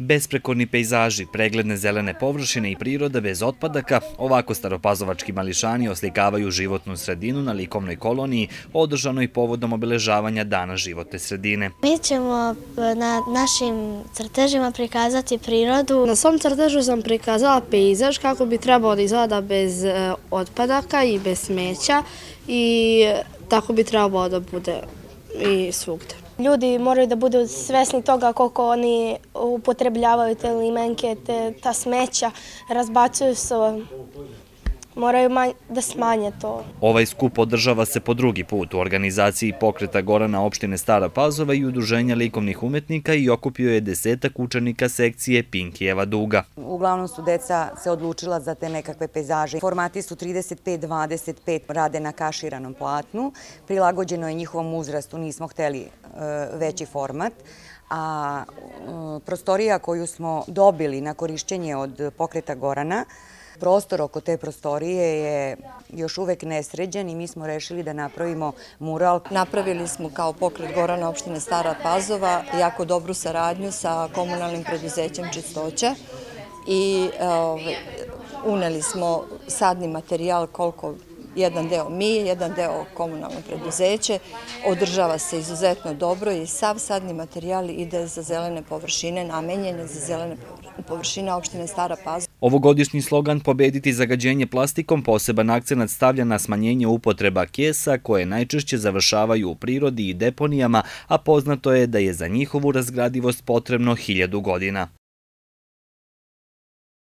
Besprekorni pejzaži, pregledne zelene površine i priroda bez otpadaka, ovako staropazovački mališani oslikavaju životnu sredinu na likovnoj koloniji, održanoj povodom obeležavanja Dana životne sredine. Mi ćemo na našim crtežima prikazati prirodu. Na svom crtežu sam prikazala pejzaž kako bi trebalo da izgleda bez e, otpadaka i bez smeća i tako bi trebalo da bude i svugde. Ljudi moraju da budu svesni toga koliko oni upotrebljavaju te limenke, ta smeća, razbacuju se moraju da smanje to. Ovaj skup održava se po drugi put u organizaciji pokreta Gorana opštine Stara Pazova i udruženja likovnih umetnika i okupio je desetak učenika sekcije Pinkijeva Duga. Uglavnom su deca se odlučila za te nekakve pejzaže. Formati su 35-25, rade na kaširanom platnu. Prilagođeno je njihovom uzrastu, nismo hteli e, veći format. A e, prostorija koju smo dobili na korišćenje od pokreta Gorana, prostor oko te prostorije je još uvek nesređen i mi smo rešili da napravimo mural. Napravili smo kao pokret Gorana opštine Stara Pazova jako dobru saradnju sa komunalnim preduzećem Čistoća i ovaj, uneli smo sadni materijal koliko jedan deo mi, jedan deo komunalno preduzeće, održava se izuzetno dobro i sav sadni materijal ide za zelene površine, namenjene za zelene površine opštine Stara Pazova. Ovogodišnji slogan Pobediti zagađenje plastikom poseban akcenat stavlja na smanjenje upotreba kesa koje najčešće završavaju u prirodi i deponijama, a poznato je da je za njihovu razgradivost potrebno hiljadu godina.